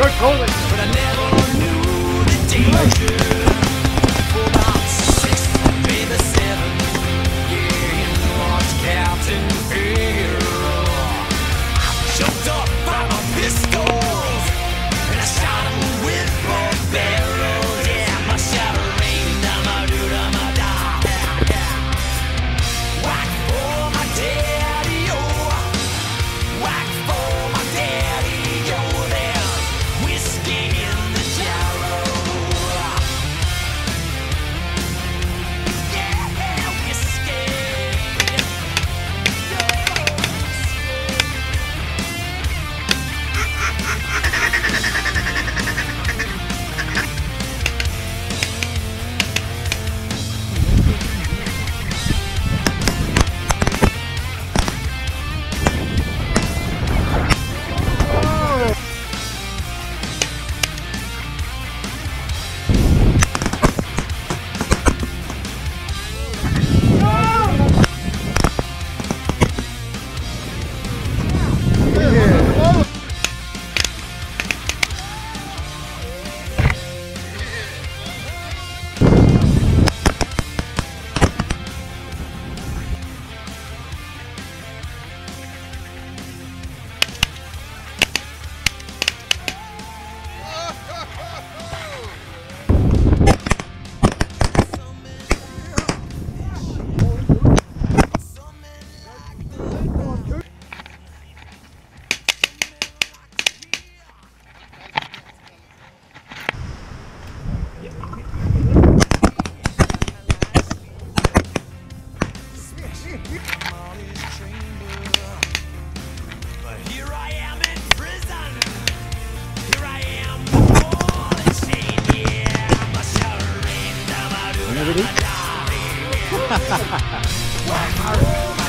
Rolling. But I never knew the danger. Shouldering,